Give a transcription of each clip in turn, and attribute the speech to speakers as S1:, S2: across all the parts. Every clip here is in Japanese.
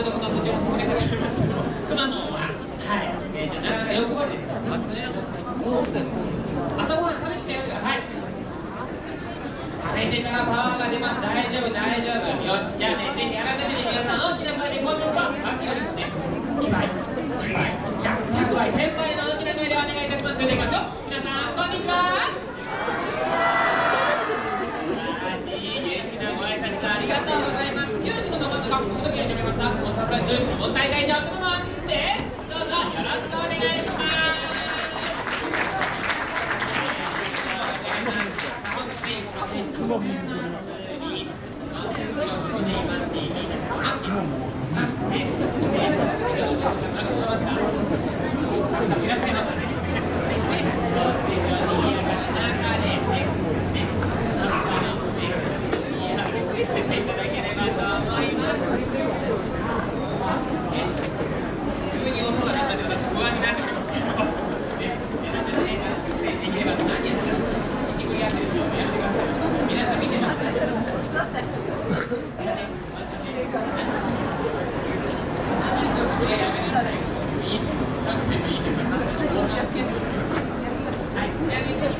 S1: 後ほどこの部長も説明させてもらいますけど熊野ははい、えー、じゃなかなか欲張りですから朝ごはん食べてきたよってください食べてからパワーが出ます大丈夫大丈夫よしじゃあねぜひ改めて皆さん大きな声でこんにちはさっきよりもね2倍10倍いや100倍1000倍の大きな声でお願いいたしますそれではいきますよ皆さんこんにちは素晴らしい元気なご挨拶ありがとうございます九州のトマトがこの時やってみました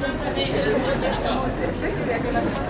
S1: すいません。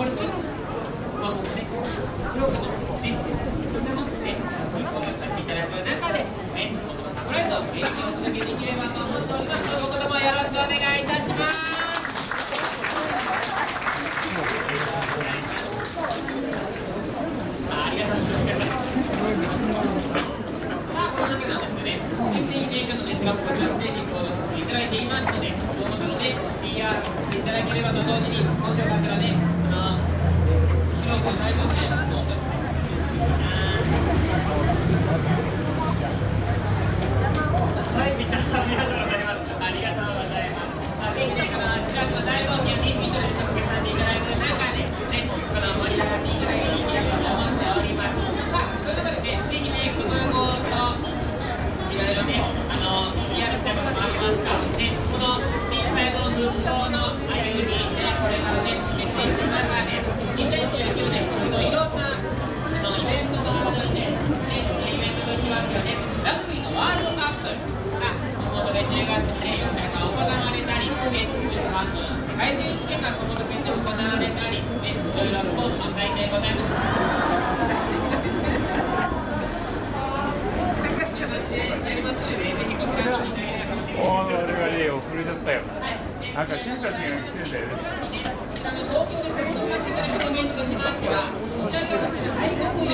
S1: もんですがこちらの製していただいています。ので、どうぞので PR していただければと同時に、もしよかったらね、あの、素人の大冒険ろしくお願いしなんか、ちんたちが来てんだよね。東京で子供が働くイベントとしましてはこちらがですね